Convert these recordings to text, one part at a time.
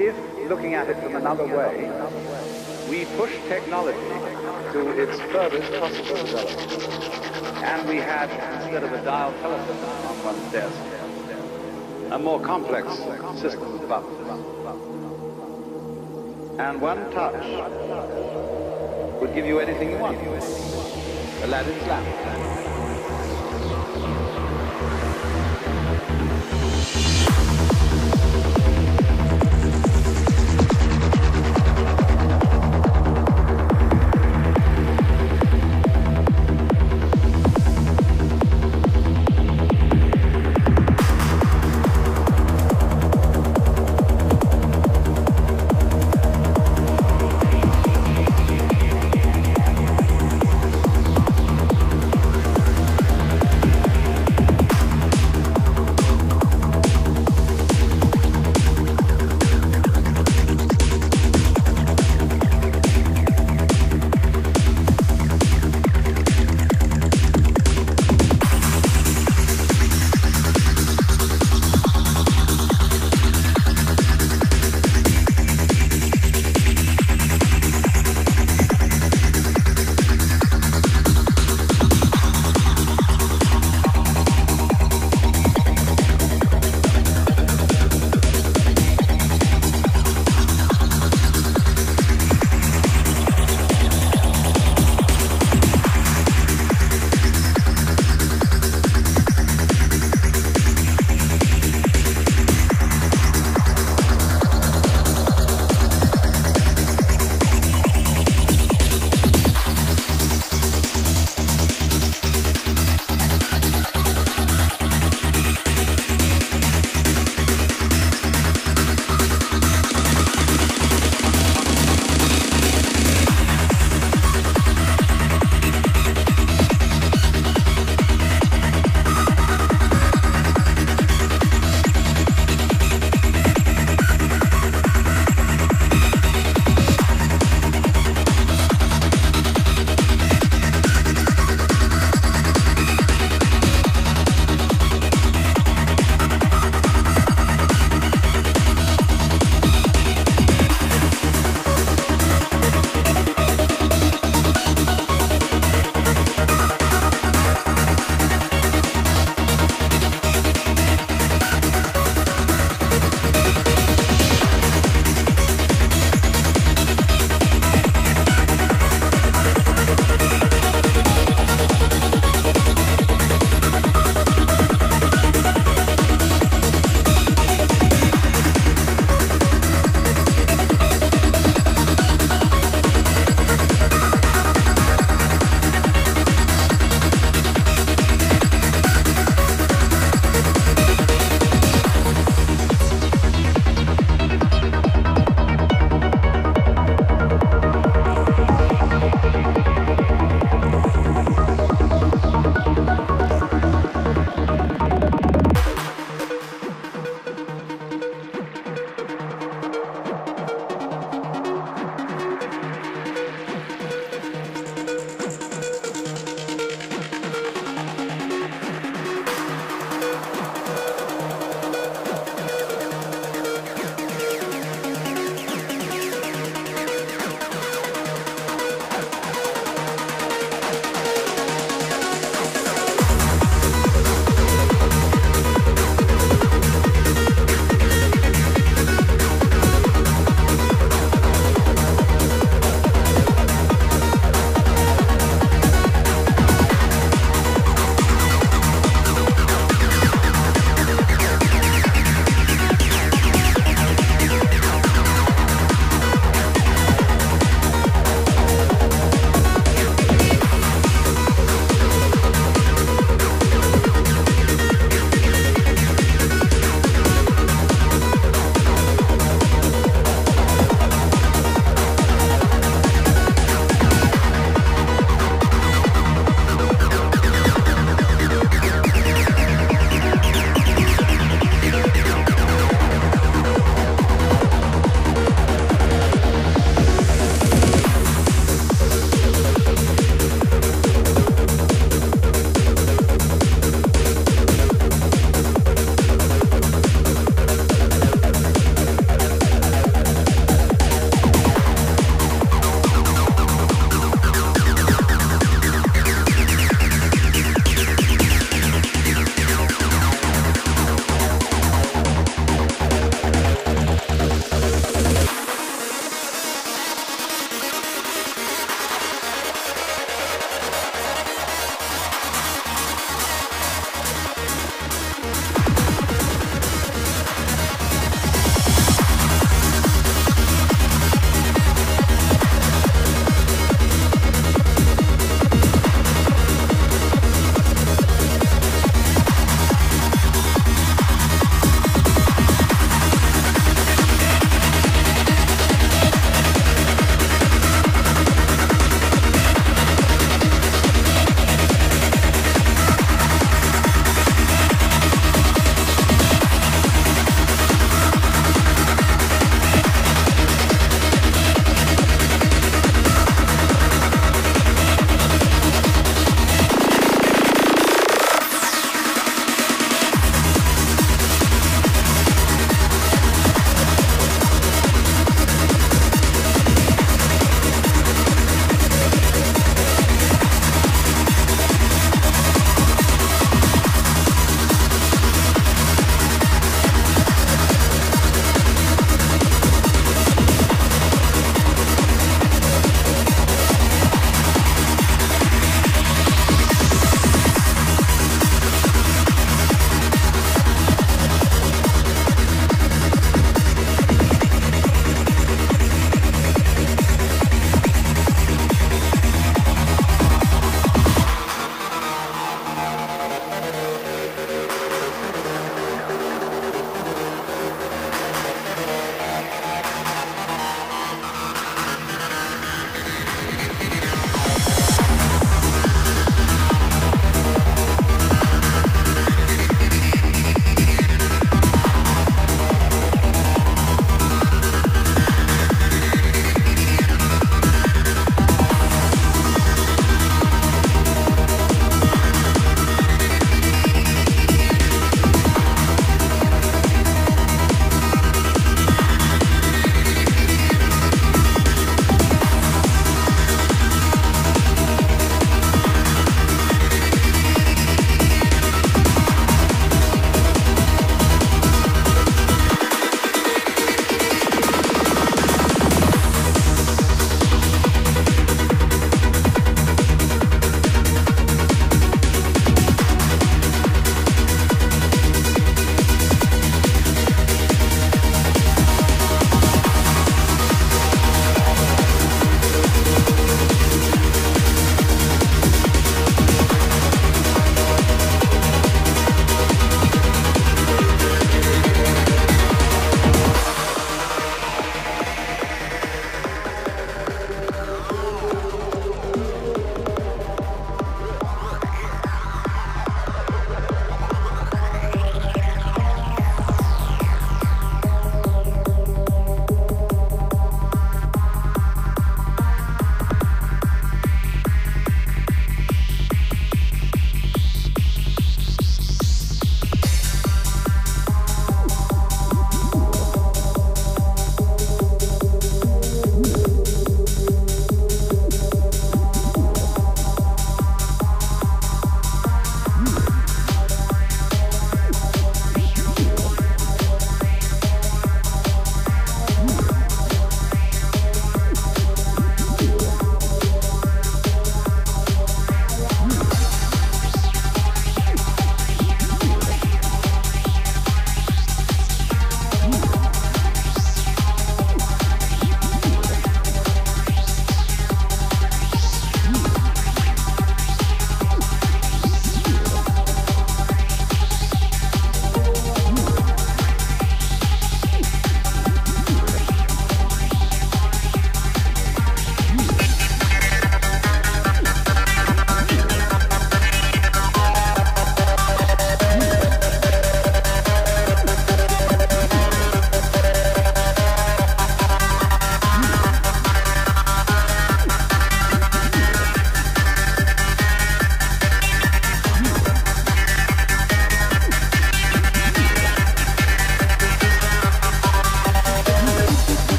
if, looking at it from another way, we push technology to its furthest possible development, and we had, instead of a dial telephone on one's desk, a more complex system buttons. And one touch would give you anything you want. Aladdin's lamp.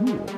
Ooh.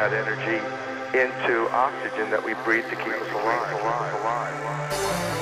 that energy into oxygen that we breathe to keep us alive. alive, alive, alive.